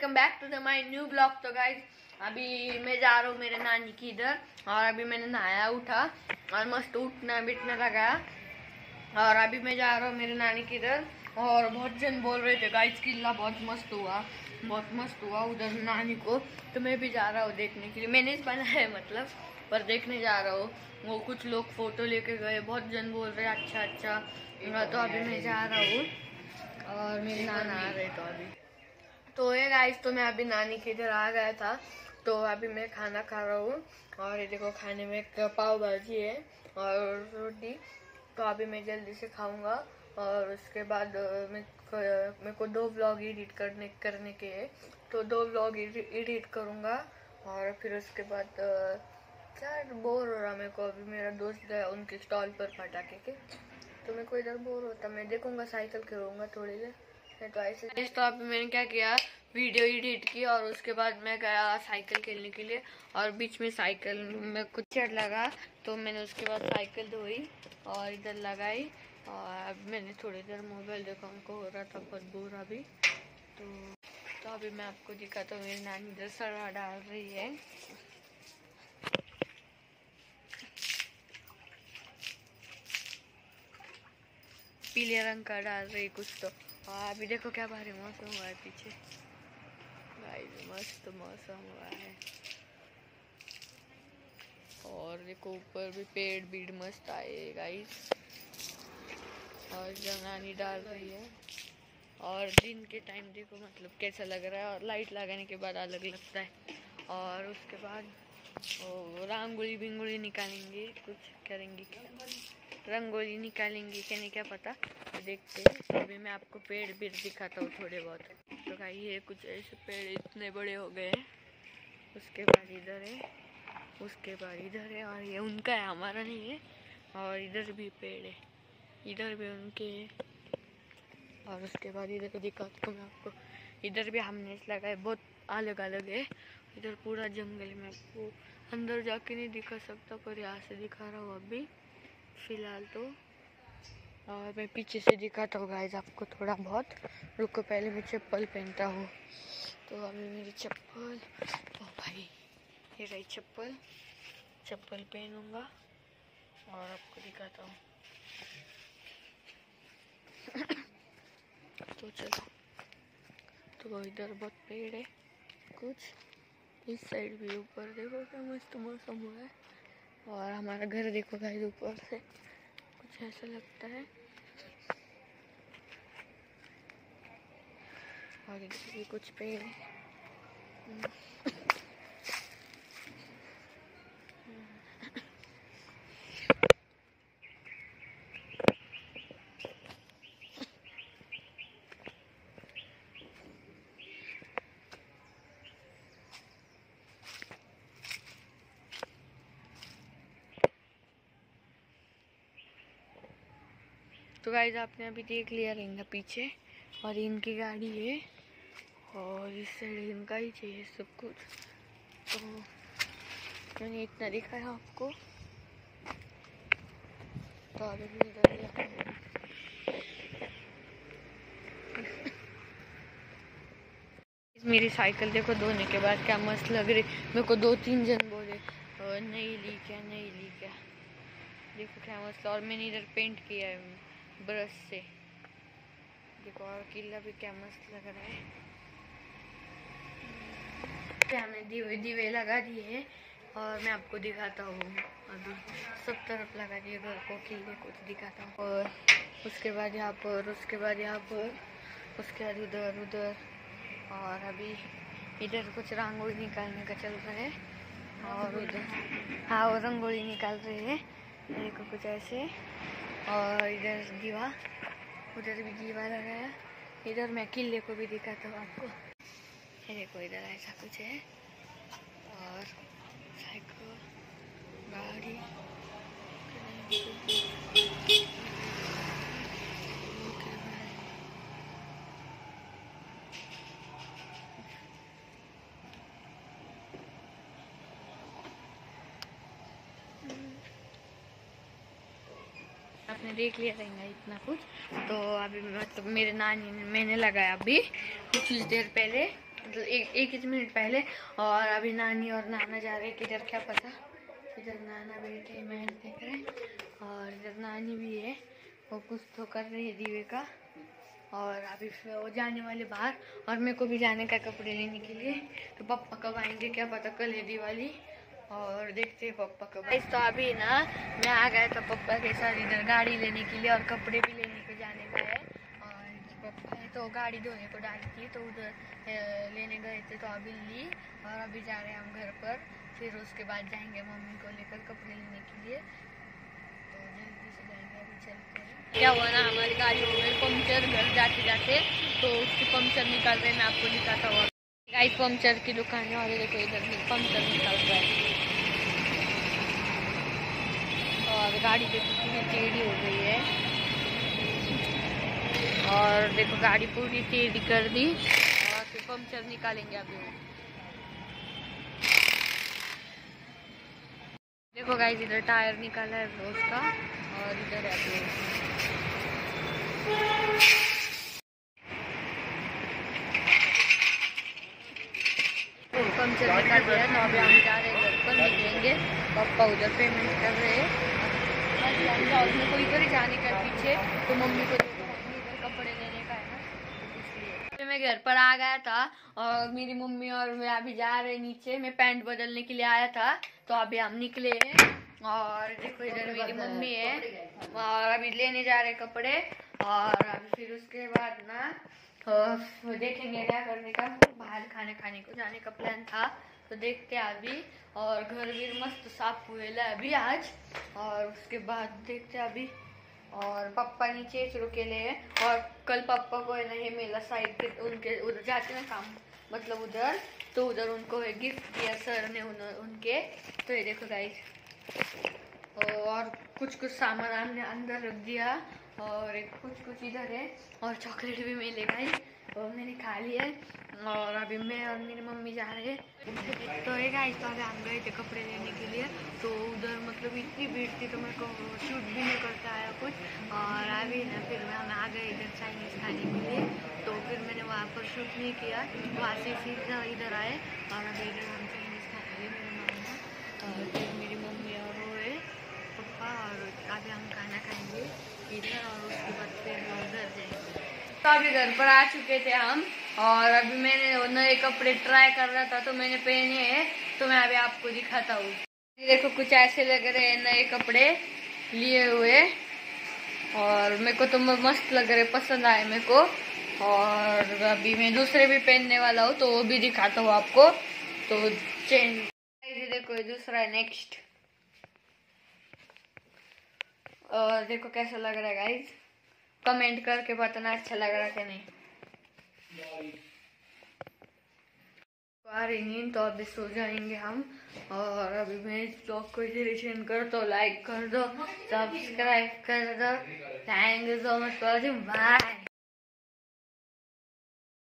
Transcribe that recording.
Welcome back to the my new blog तो guys अभी मैं जा रहा हूँ मेरे नानी की इधर, और अभी मैंने नहाया, उठा और मस्त उठना बिटने लगाया और अभी मैं जा रहा हूँ मेरे नानी की इधर, और बहुत जन बोल रहे थे गाइज़ किला बहुत मस्त हुआ, बहुत मस्त हुआ उधर नानी को। तो मैं भी जा रहा हूँ देखने के लिए। मैंने बनाया है मतलब पर देखने जा रहा हूँ। वो कुछ लोग फ़ोटो लेके गए, बहुत जन बोल रहे अच्छा अच्छा। तो अभी मैं जा रहा हूँ, और मेरे नाना आ रहे तो अभी। तो ये गाइस तो मैं अभी नानी के इधर आ गया था। तो अभी मैं खाना खा रहा हूँ। और ये देखो, खाने में पाव भाजी है और रोटी। तो अभी मैं जल्दी से खाऊँगा। और उसके बाद मेरे को दो व्लॉग एडिट करने करने के हैं। तो दो व्लॉग एडिट करूँगा। और फिर उसके बाद क्या बोर हो रहा मेरे को। अभी मेरा दोस्त गया उनके स्टॉल पर पटाखे के। तो मेरे को इधर बोर होता। मैं देखूँगा, साइकिल खेलूँगा थोड़ी देर। नहीं तो तो अभी मैंने क्या किया वीडियो एडिट की और उसके बाद मैं गया साइकिल खेलने के लिए और बीच में साइकिल में कुछ चढ़ लगा तो मैंने उसके बाद साइकिल धोई और इधर लगाई और मैंने थोड़ी देर मोबाइल देखा, उनको हो रहा था बहुत बोर अभी। तो तो अभी मैं आपको दिखाता हूँ, मेरी नानी इधर सड़ा डाल रही है। पीले रंग का डाल रही कुछ तो। और अभी देखो क्या भारी मौसम हुआ है पीछे। गाइस मस्त मौसम हुआ है। और देखो ऊपर भी पेड़ बीड़ मस्त आए गाइस और जंगानी डाल रही है। और दिन के टाइम देखो मतलब कैसा लग रहा है। और लाइट लगाने के बाद अलग लगता है। और उसके बाद वो रंगोली बिंगोली निकालेंगे, कुछ करेंगे क्या? रंगोली निकालेंगे क्या नहीं क्या पता? तो देखते हैं। अभी मैं आपको पेड़ भी दिखाता हूँ थोड़े बहुत। तो भाई ये कुछ ऐसे पेड़ इतने बड़े हो गए उसके बाद इधर है, उसके बाद इधर है, और ये उनका है, हमारा नहीं है, और इधर भी पेड़ है। इधर भी उनके और उसके बाद इधर दिखाता हूँ मैं आपको। इधर भी हमने लगाए, बहुत अलग अलग है। इधर पूरा जंगल में आपको अंदर जाके नहीं दिखा सकता, पर यहाँ से दिखा रहा हूँ अभी। फ़िलहाल तो। और मैं पीछे से दिखाता हूँ गाइस आपको थोड़ा बहुत। रुको, पहले मैं चप्पल पहनता हूँ। तो अभी मेरी चप्पल। ओ भाई, ये रही चप्पल। चप्पल पहनूँगा। और आपको दिखाता हूँ। तो चलो। तो इधर बहुत पेड़ है। कुछ। इस साइड भी ऊपर देखो क्या मस्त मौसम हुआ है। और हमारा घर देखो गाइस ऊपर से, कुछ ऐसा लगता है। और इधर भी कुछ पेड़। है तो गाइज़ आपने अभी देख लिया रहेंगे पीछे और इनकी गाड़ी है और इस साइड इनका ही चाहिए सब कुछ। तो मैंने इतना दिखाया आपको। तो अभी इधर। मेरी साइकिल देखो धोने के बाद क्या मस्त लग रही। मेरे को दो तीन जन बोले नहीं ली क्या, नहीं ली क्या? देखो क्या मस्त, और मैंने इधर पेंट किया है। ब्रश से। देखो और किला भी क्या मस्त लग रहा है। क्या हमने दीवे दीवे लगा दिए हैं और मैं आपको दिखाता हूँ। अभी सब तरफ़ लगा दिए, घर को, किले को दिखाता हूँ। और उसके बाद यहाँ पर, उसके बाद यहाँ पर, उसके बाद उधर उधर। और अभी इधर कुछ रंगोली निकालने का चल रहा है। और उधर हाँ वो रंगोली निकाल रहे हैं। देखो कुछ ऐसे और इधर दीवा, उधर भी दीवा लगाया इधर मैं किले को भी दिखाता हूँ आपको। ये देखो, इधर ऐसा कुछ है। और साइकिल, गाड़ी आपने देख लिया रहेगा इतना कुछ। तो अभी मतलब मेरे नानी ने, मैंने लगाया अभी कुछ देर पहले मतलब एक एक ही मिनट पहले। और अभी नानी और नाना जा रहे हैं किधर क्या पता, इधर नाना बैठे मैं देख रहे और इधर नानी भी है, वो कुछ तो कर रही है दीवे का। और अभी वो जाने वाले बाहर। और मेरे को भी जाने का कपड़े लेने के लिए। तो पापा कब आएँगे क्या पता, कल है दिवाली। और देखते हैं पापा कब आए। तो अभी ना, मैं आ गया था पप्पा के साथ इधर गाड़ी लेने के लिए और कपड़े भी लेने के जाने का है। और पप्पा तो गाड़ी धोने को डाली थी तो उधर लेने गए थे तो अभी ली और अभी जा रहे हैं हम घर पर। फिर उसके बाद जाएँगे मम्मी को लेकर कपड़े लेने के लिए। तो जल्दी से जाएँगे, अभी चलते हैं। क्या हुआ ना, हमारी गाड़ी हो गई पंक्चर घर जाते जाते तो उसकी पंक्चर निकाल रहे मैं आपको निकालता हुआ गाइस, पंक्चर की दुकान है और देखो इधर पंक्चर निकल रहा है। और गाड़ी देखो कितनी टेढ़ी हो गई है। और देखो, गाड़ी पूरी टेढ़ी कर दी। और फिर पंक्चर निकालेंगे अभी देखो गाइस इधर टायर निकाला है उसका और इधर है अभी। वो। पंक्चर निकाल दिया तो अभी हम जा रहे हैं घर पर निकलेंगे पापा उधर पेमेंट कर रहे हैं। जाओ मेरे को इधर जाने का पीछे तो मम्मी को मम्मी इधर कपड़े लेने का है ना इसलिए। मैं घर पर आ गया था और मेरी मम्मी और मैं अभी जा रहे नीचे मैं पैंट बदलने के लिए आया था तो अभी हम निकले हैं और देखो इधर मेरी मम्मी है और अभी लेने जा रहे कपड़े और अभी फिर उसके बाद ना तो देखेंगे क्या करने का बाहर खाने खाने को जाने का प्लान था। तो देखते हैं अभी और घर भी मस्त साफ़ हुए अभी आज। और उसके बाद देखते अभी। और पापा नीचे रुके ले हैं। और कल पापा को है ना मेला साइड के उनके उधर जाते ना काम। मतलब उधर। तो उधर उनको गिफ्ट दिया सर ने उन, उनके। तो ये देखो गाइस और कुछ कुछ सामान हमने अंदर रख दिया। और कुछ कुछ इधर है। और चॉकलेट भी मिलेगा और मैंने खा लिया। और अभी मैं और मेरी मम्मी जा रहे हैं। तो एक गाइस तो हम गए थे कपड़े लेने के लिए। तो उधर मतलब इतनी भीड़ थी तो मेरे को शूट भी नहीं करता आया कुछ। और अभी ना फिर मैं हम आ गए इधर चाइनीज़ खाने के लिए। तो फिर मैंने वहाँ पर शूट नहीं किया। वहाँ से सीधा इधर आए और अभी इधर हम चाइनीज़ खाने खाएँगे मेरे मामा और फिर मेरी मम्मी और वो है, पप्पा और अभी हम खाना खाएँगे इधर और उसके बाद फिर घर जाएँगे। तो अभी घर पर आ चुके थे हम। और अभी मैंने नए कपड़े ट्राई कर रहा था तो मैंने पहने हैं तो मैं अभी आपको दिखाता हूँ। देखो, कुछ ऐसे लग रहे हैं, नए कपड़े लिए हुए। और मेरे को तो मस्त लग रहे, पसंद आए मेरे को। और अभी मैं दूसरे भी पहनने वाला हूँ तो वो भी दिखाता हूँ आपको। तो चेंज देखो दूसरा नेक्स्ट और देखो कैसा लग रहा है गाइज़ कमेंट करके बताना अच्छा लग रहा है कि नहीं? आ तो अभी सो जाएँगे हम। और अभी मैं इस ब्लॉग को रिलेशन कर दो लाइक कर दो सब्सक्राइब कर दो। Thank you so much for bye